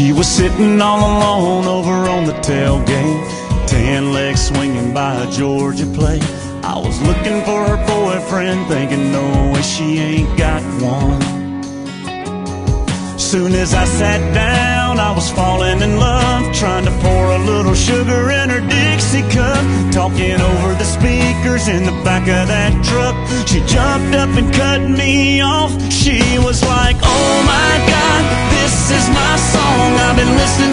She was sitting all alone over on the tailgate, tan legs swinging by a Georgia plate. I was looking for her boyfriend, thinking, no way she ain't got one. Soon as I sat down, I was falling in love, trying to pour a little sugar in her Dixie cup, talking over the speakers in the back of that truck. She jumped up and cut me off. She was like, Oh my God, song.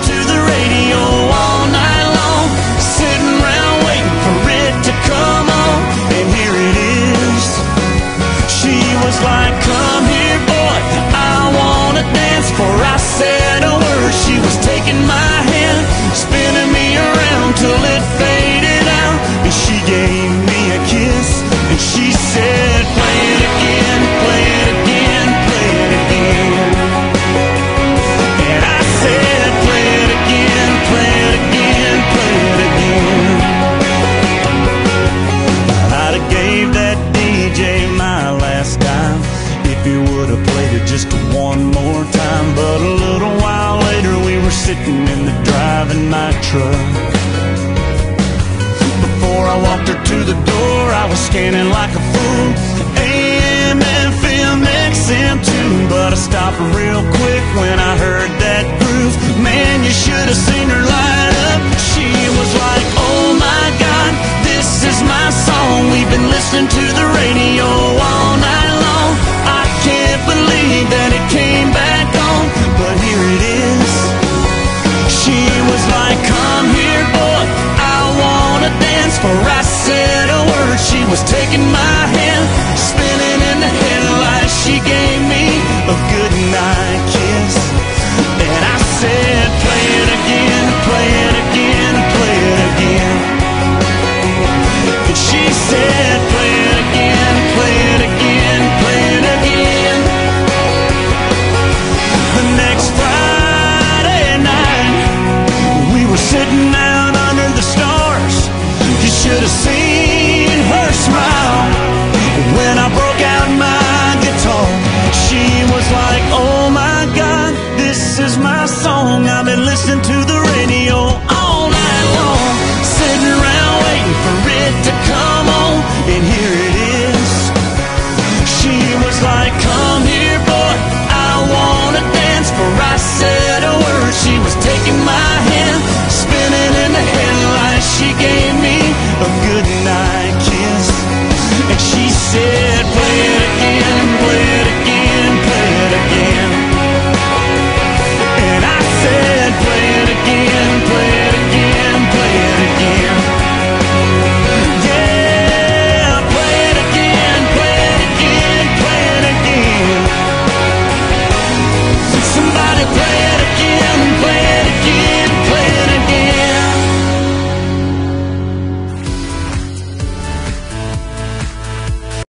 If he would have played it just one more time. But a little while later, we were sitting in the driving my truck. Before I walked her to the door, I was scanning like a fool. AM, FM, XM too, but I stopped real quick when I heard that groove. Man, you should have seen her like, come here, boy, I wanna dance. For I said a word, she was taking my hand, spinning in the headlights, she gave